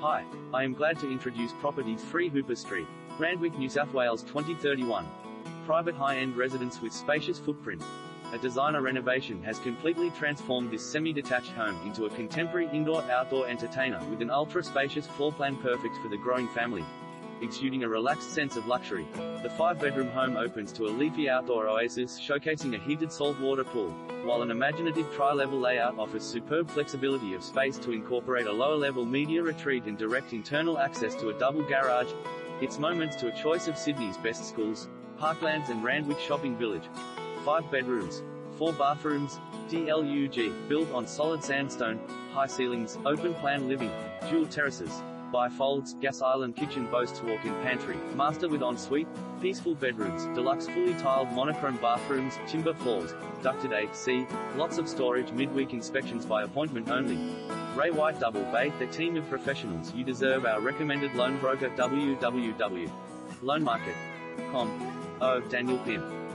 Hi, I am glad to introduce Property 3 Hooper Street, Randwick, New South Wales 2031. Private high-end residence with spacious footprint. A designer renovation has completely transformed this semi-detached home into a contemporary indoor-outdoor entertainer with an ultra-spacious floor plan perfect for the growing family. Exuding a relaxed sense of luxury, the five-bedroom home opens to a leafy outdoor oasis showcasing a heated saltwater pool, while an imaginative tri-level layout offers superb flexibility of space to incorporate a lower-level media retreat and direct internal access to a double garage. It's moments to a choice of Sydney's best schools, parklands and Randwick shopping village. Five bedrooms, four bathrooms, DLUG, built on solid sandstone, high ceilings, open plan living, dual terraces, bifolds, gas island kitchen boasts walk-in pantry, master with ensuite, peaceful bedrooms, deluxe fully tiled monochrome bathrooms, timber floors, ducted AC, lots of storage midweek inspections by appointment only. Ray White Double Bay, the team of professionals you deserve our recommended loan broker www.loanmarket.com. Oh, Daniel Pim.